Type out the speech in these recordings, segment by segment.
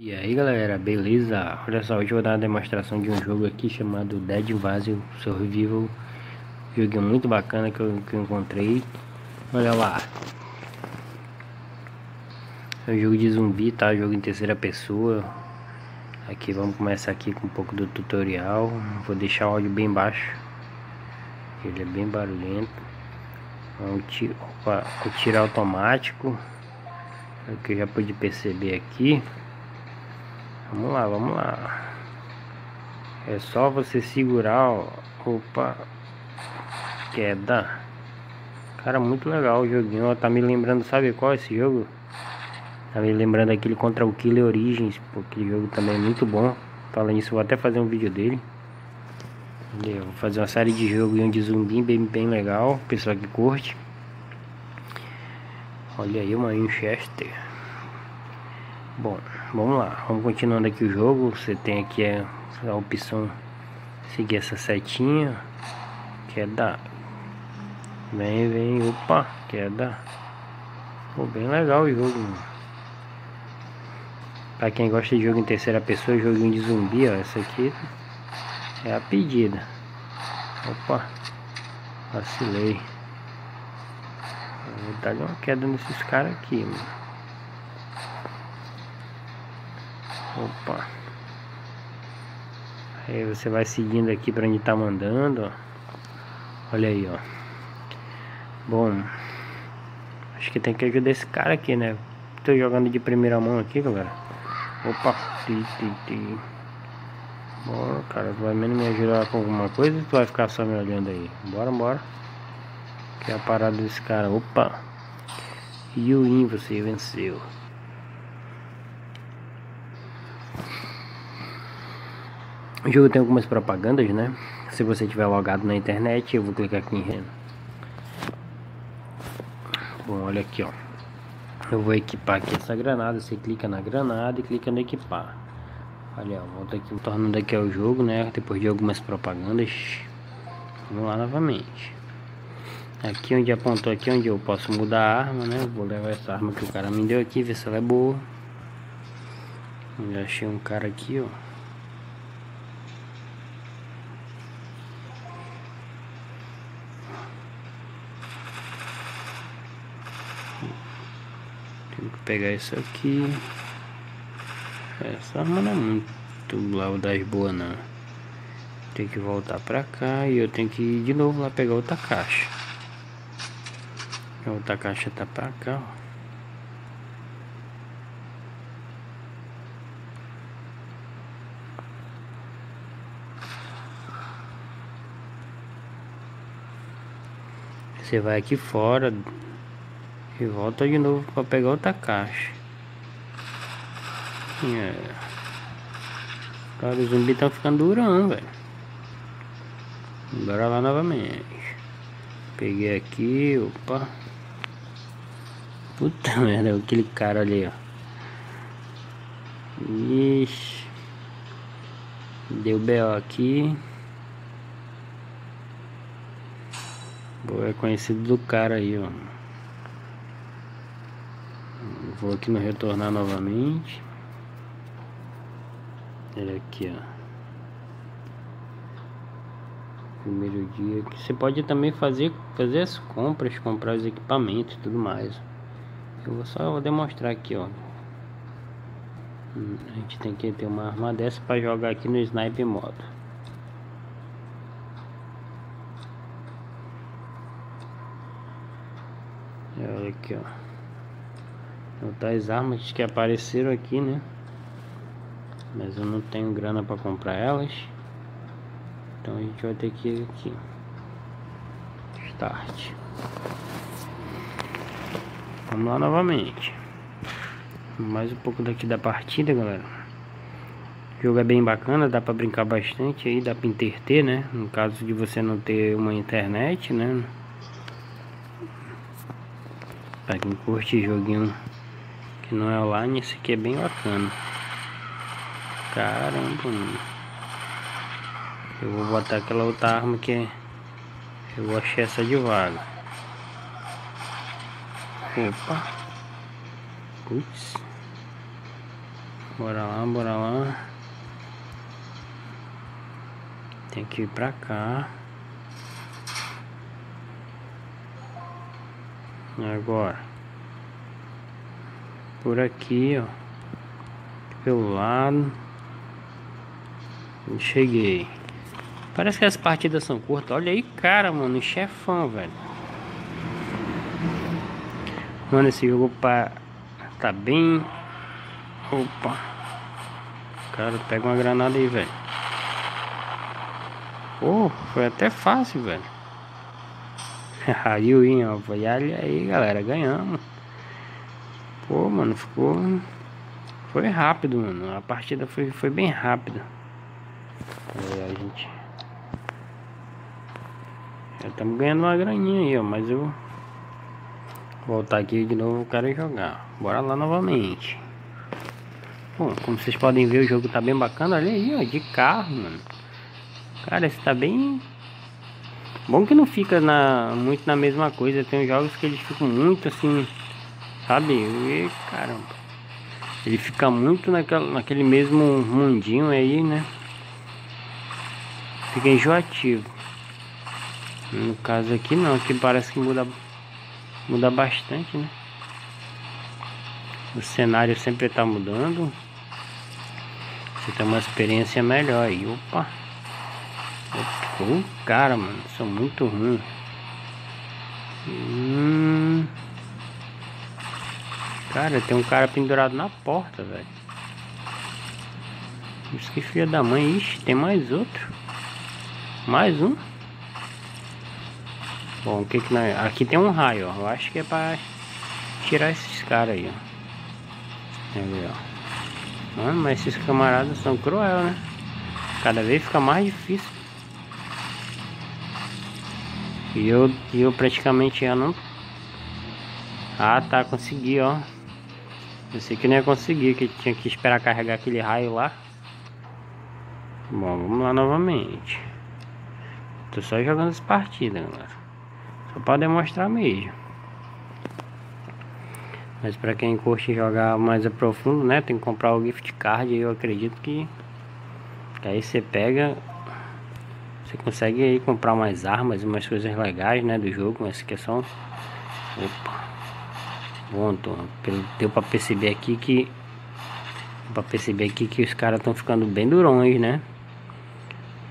E aí galera, beleza? Olha só, hoje eu vou dar uma demonstração de um jogo aqui chamado Dead Invasion Survival. Jogo muito bacana que eu, que eu encontrei. Olha lá. É um jogo de zumbi, tá? Jogo em terceira pessoa. Aqui, vamos começar aqui com um pouco do tutorial. Vou deixar o áudio bem baixo. Ele é bem barulhento. Vamos tirar, opa, o tiro automático. É o que eu já pude perceber aqui Vamos lá, vamos lá. É só você segurar, ó. Opa. Queda. Cara, muito legal o joguinho. Ó, tá me lembrando, sabe qual é esse jogo? Tá me lembrando aquele contra o Killer Origins. Porque o jogo também é muito bom. Falando isso, vou até fazer um vídeo dele. Vou fazer uma série de jogo de zumbi bem, bem legal. Pessoal que curte. Olha aí uma Winchester. Bom, vamos lá, vamos continuando aqui o jogo. Você tem aqui a, opção seguir essa setinha, que é da vem, vem, opa, que é da Pô, bem legal o jogo. Mano. Pra quem gosta de jogo em terceira pessoa, joguinho de zumbi, ó, essa aqui é a pedida. Opa, vacilei. Vou dar uma queda nesses caras aqui, mano. Opa. Aí você vai seguindo aqui para onde tá mandando, ó. Olha aí, ó. Bom. Acho que tem que ajudar esse cara aqui, né? Tô jogando de primeira mão aqui, galera. Opa. Ti, ti, ti. Bora, cara. Tu vai menos me ajudar com alguma coisa ou tu vai ficar só me olhando aí? Bora, bora. Que é a parada desse cara. Opa. E o In você venceu. O jogo tem algumas propagandas, né? Se você tiver logado na internet, eu vou clicar aqui em Bom, olha aqui, ó. Eu vou equipar aqui essa granada. Você clica na granada e clica no equipar. Olha, volta aqui, tornando aqui ao jogo, né? Depois de algumas propagandas. Vamos lá novamente. Aqui onde apontou aqui onde eu posso mudar a arma, né? Vou levar essa arma que o cara me deu aqui, ver se ela é boa. Já achei um cara aqui, ó. Pegar isso aqui. Essa arma não é muito lá das boas não. Tem que voltar pra cá e eu tenho que ir de novo lá pegar outra caixa. A outra caixa tá pra cá, ó. Você vai aqui fora e volta de novo para pegar outra caixa. É. Cara, os zumbis estão ficando durão, velho. Bora lá novamente. Peguei aqui, opa. Puta merda, aquele cara ali, ó. Ixi. Deu B.O. aqui. Boa, é conhecido do cara aí, ó. Vou aqui no retornar novamente. Olha aqui, ó. Primeiro dia. Você pode também fazer, fazer as compras, comprar os equipamentos e tudo mais. Eu vou só vou demonstrar aqui, ó. A gente tem que ter uma arma dessa para jogar aqui no Sniper Modo. Olha aqui, ó. Outras armas que apareceram aqui, né? Mas eu não tenho grana para comprar elas. Então a gente vai ter que ir aqui. Start. Vamos lá novamente. Mais um pouco daqui da partida, galera. O jogo é bem bacana, dá pra brincar bastante aí, dá pra interter, né? No caso de você não ter uma internet, né? Pra quem curte joguinho que não é online, esse aqui é bem bacana. Caramba. Eu vou botar aquela outra arma que eu achar essa de vaga. Opa. Putz. Bora lá, bora lá. Tem que ir pra cá. Agora. Por aqui, ó. Pelo lado. Cheguei. Parece que as partidas são curtas. Olha aí, cara, mano. Chefão, velho. Mano, esse jogo pra... tá bem... Opa. Cara, pega uma granada aí, velho. Pô, foi até fácil, velho. aí ó. Foi ali aí, galera. Ganhamos. Pô, mano, ficou... Foi rápido, mano. A partida foi, foi bem rápida. Aí a gente... Já estamos ganhando uma graninha aí, ó. Mas eu... Voltar aqui de novo, eu quero jogar. Bora lá novamente. Bom, como vocês podem ver, o jogo tá bem bacana. Olha aí, ó, de carro, mano. Cara, esse tá bem... Bom que não fica na, muito na mesma coisa. Tem jogos que eles ficam muito assim... Sabe? E, caramba. Ele fica muito naquela, naquele mesmo mundinho aí, né? Fica enjoativo. No caso aqui não, aqui parece que muda, muda bastante, né? O cenário sempre está mudando. Você tem uma experiência melhor aí. Opa! Oh, cara, mano, são muito ruim. Hum. Cara, tem um cara pendurado na porta, velho. Isso que filha da mãe. Ixi, tem mais outro. Mais um. Bom, o que que nós... Aqui tem um raio, ó. Eu acho que é pra tirar esses caras aí, ó. Ver. Mano, mas esses camaradas são cruel, né? Cada vez fica mais difícil. E eu, eu praticamente já não... Ah, tá, consegui, ó. Pensei que não ia conseguir, que tinha que esperar carregar aquele raio lá. Bom, vamos lá novamente. Tô só jogando as partidas, galera. Só para demonstrar mesmo. Mas para quem curte jogar mais a profundo, né? Tem que comprar o gift card. Eu acredito que, que aí você pega... Você consegue aí comprar mais armas e umas coisas legais, né? Do jogo. Mas que são... Opa ponto. Deu pra perceber aqui que. Pra perceber aqui que os caras estão ficando bem durões, né?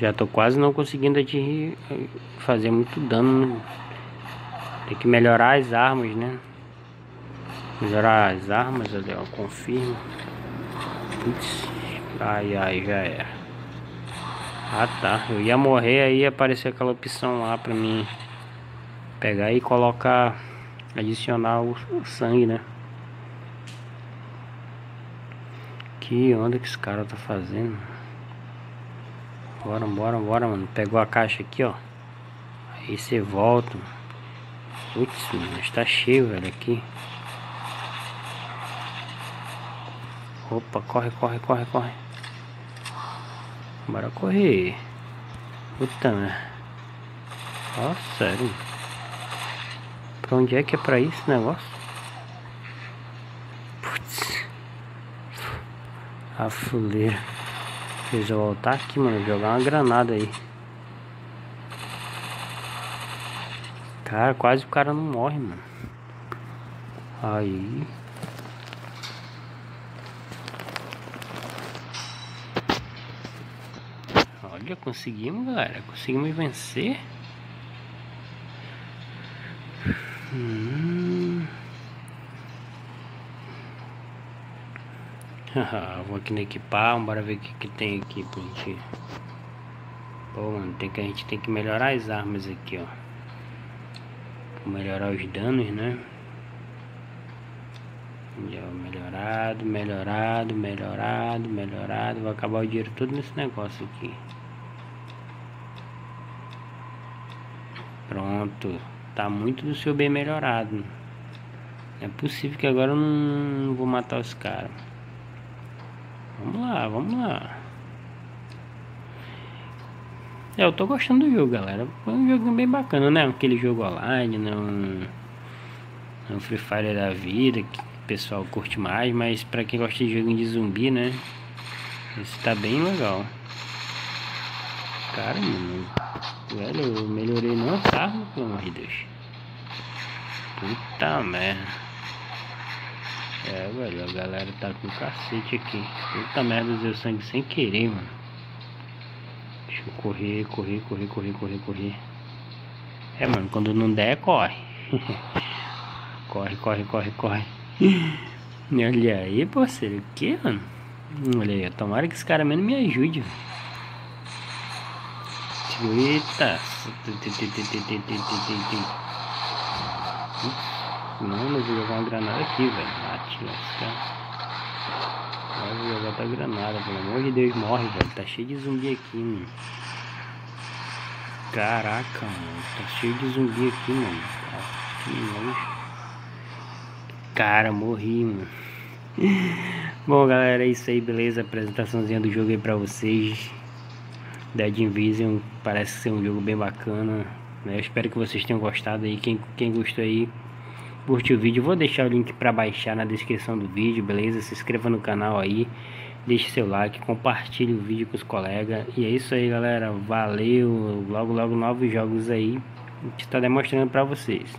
Já tô quase não conseguindo atingir, fazer muito dano. Tem que melhorar as armas, né? Melhorar as armas, ali, ó, confirma. Putz, ai, ai, já era. Ah, tá. Eu ia morrer, aí apareceu aquela opção lá pra mim pegar e colocar adicionar o, sangue, né? Que onda que esse cara tá fazendo? Bora, bora, bora, mano. Pegou a caixa aqui, ó. Aí você volta. Putz, mano, está cheio, velho, aqui. Opa, corre, corre, corre, corre. Bora correr. Puta, né? Ó, sério. Pra onde é que é pra isso negócio? Putz. A fuleira. Eu voltar aqui, mano. Jogar uma granada aí. Cara, quase o cara não morre, mano. Aí. Olha, conseguimos, galera. Conseguimos vencer. Hum. Vou aqui no equipar, bora ver o que, que tem aqui pra gente. Pô, mano, tem que, a gente tem que melhorar as armas aqui, ó. Melhorar os danos, né? Melhorado, melhorado, melhorado, melhorado. Vou acabar o dinheiro todo nesse negócio aqui. Pronto. Tá muito do seu bem melhorado. É possível que agora eu não, vou matar os caras. Vamos lá, vamos lá. É, eu tô gostando do jogo, galera. Foi um jogo bem bacana, né? Aquele jogo online, não. Um Free Fire da vida. Que o pessoal curte mais, mas pra quem gosta de jogo de zumbi, né? Esse tá bem legal. Cara, mano. Velho, eu melhorei nossa arma, pelo amor de Deus. Puta merda. É, velho, a galera tá com cacete aqui. Puta merda, usei o sangue sem querer, mano. Deixa eu correr, correr, correr, correr, correr, correr. É, mano, quando não der, corre. corre, corre, corre, corre. Olha aí, parceiro. O que, mano? Olha aí, tomara que esse cara menos me ajude. Eita. Mano, eu vou jogar uma granada aqui, velho. Mate, lasca. Vou jogar outra granada, pelo amor de Deus, morre, velho. Tá cheio de zumbi aqui, mano. Caraca, mano. Tá cheio de zumbi aqui, mano. Cara, morri, mano. Bom, galera, é isso aí, beleza? Apresentaçãozinha do jogo aí pra vocês. Dead Invision parece ser um jogo bem bacana. Né? Eu espero que vocês tenham gostado aí. Quem, quem gostou aí, curte o vídeo. Vou deixar o link para baixar na descrição do vídeo, beleza? Se inscreva no canal aí. Deixe seu like, compartilhe o vídeo com os colegas. E é isso aí, galera. Valeu. Logo, logo, novos jogos aí. A gente está demonstrando para vocês.